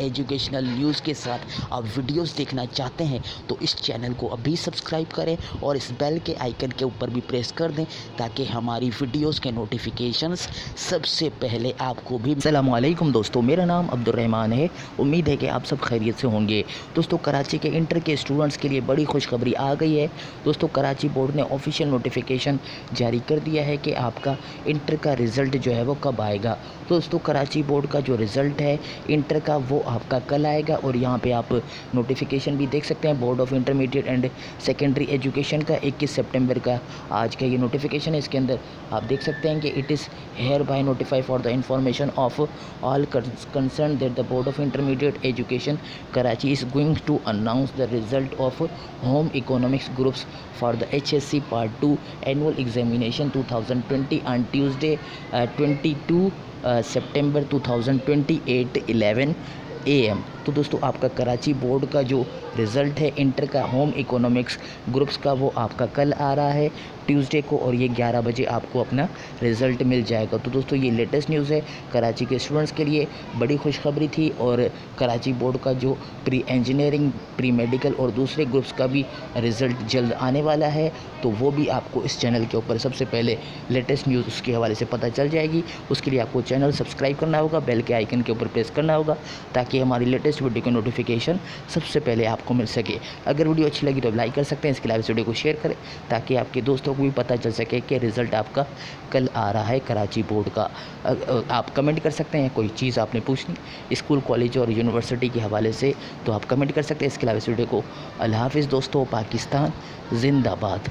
Educational news के साथ आप वीडियोस देखना चाहते हैं तो इस चैनल को अभी सब्सक्राइब करें और इस बेल के आइकन के ऊपर भी प्रेस कर दें ताकि हमारी वीडियोस के नोटिफिकेशंस सबसे पहले आपको भी अल्लाम दोस्तों, मेरा नाम अब्दुलरहमान है। उम्मीद है कि आप सब खैरियत से होंगे। दोस्तों, कराची के इंटर के स्टूडेंट्स के लिए बड़ी खुशखबरी आ गई है। दोस्तों, कराची बोर्ड ने ऑफिशियल नोटिफिकेशन जारी कर दिया है कि आपका इंटर का रिज़ल्ट जो है वो कब आएगा। दोस्तों, कराची बोर्ड का जो रिज़ल्ट है इंटर का वो आपका कल आएगा और यहाँ पे आप नोटिफिकेशन भी देख सकते हैं board of intermediate and secondary education का 21 सितंबर का आज का ये नोटिफिकेशन है। इसके अंदर आप देख सकते हैं कि it is here by notify for the information of all concern that the board of intermediate education Karachi is going to announce the result of home economics groups for the H S C part two annual examination two thousand twenty on Tuesday twenty two September 2028 11 M तो दोस्तों, आपका Karachi board का जो result है, inter का home economics groups का, वो आपका कल आ रहा है, ट्यूसडे को, और ये 11 बजे आपको अपना रिज़ल्ट मिल जाएगा। तो दोस्तों, ये लेटेस्ट न्यूज़ है, कराची के स्टूडेंट्स के लिए बड़ी खुशखबरी थी, और कराची बोर्ड का जो प्री इंजीनियरिंग प्री मेडिकल और दूसरे ग्रुप्स का भी रिज़ल्ट जल्द आने वाला है तो वो भी आपको इस चैनल के ऊपर सबसे पहले लेटेस्ट न्यूज़ उसके हवाले से पता चल जाएगी। उसके लिए आपको चैनल सब्सक्राइब करना होगा, बेल के आइकन के ऊपर प्रेस करना होगा ताकि हमारी लेटेस्ट वीडियो की नोटिफिकेशन सबसे पहले आपको मिल सके। अगर वीडियो अच्छी लगी तो लाइक कर सकते हैं, इसके अलावा इस वीडियो को शेयर करें, ताकि आपके दोस्तों को भी पता चल सके कि रिज़ल्ट आपका कल आ रहा है कराची बोर्ड का। आप कमेंट कर सकते हैं, कोई चीज़ आपने पूछनी, स्कूल कॉलेज और यूनिवर्सिटी के हवाले से तो आप कमेंट कर सकते हैं। इसके अलावा इस वीडियो को, अल्लाह हाफिज़ दोस्तों, पाकिस्तान, जिंदाबाद।